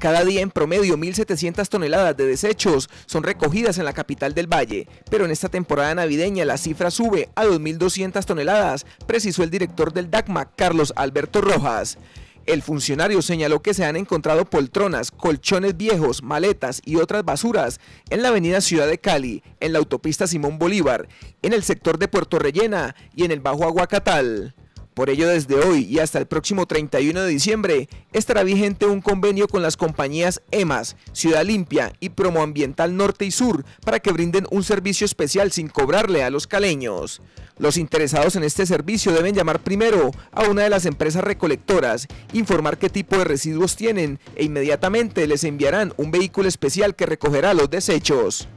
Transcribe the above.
Cada día en promedio 1.700 toneladas de desechos son recogidas en la capital del Valle, pero en esta temporada navideña la cifra sube a 2.200 toneladas, precisó el director del DACMA, Carlos Alberto Rojas. El funcionario señaló que se han encontrado poltronas, colchones viejos, maletas y otras basuras en la avenida Ciudad de Cali, en la autopista Simón Bolívar, en el sector de Puerto Rellena y en el Bajo Aguacatal. Por ello, desde hoy y hasta el próximo 31 de diciembre estará vigente un convenio con las compañías EMAS, Ciudad Limpia y Promoambiental Norte y Sur para que brinden un servicio especial sin cobrarle a los caleños. Los interesados en este servicio deben llamar primero a una de las empresas recolectoras, informar qué tipo de residuos tienen e inmediatamente les enviarán un vehículo especial que recogerá los desechos.